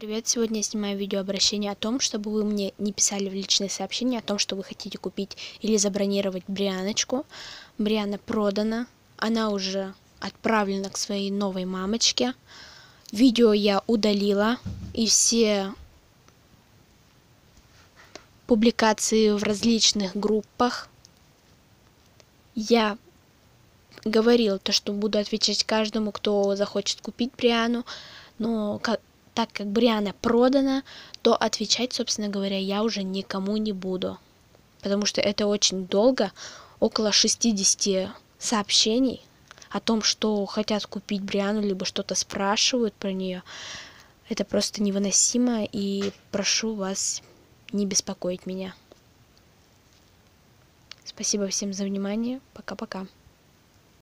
Привет, сегодня я снимаю видеообращение о том, чтобы вы мне не писали в личные сообщения о том, что вы хотите купить или забронировать Брианочку. Бриана продана, она уже отправлена к своей новой мамочке. Видео я удалила, и все публикации в различных группах. Я говорила то, что буду отвечать каждому, кто захочет купить Бриану, но так как Бриана продана, то отвечать, собственно говоря, я уже никому не буду. Потому что это очень долго, около 60 сообщений о том, что хотят купить Бриану, либо что-то спрашивают про нее. Это просто невыносимо, и прошу вас не беспокоить меня. Спасибо всем за внимание. Пока-пока.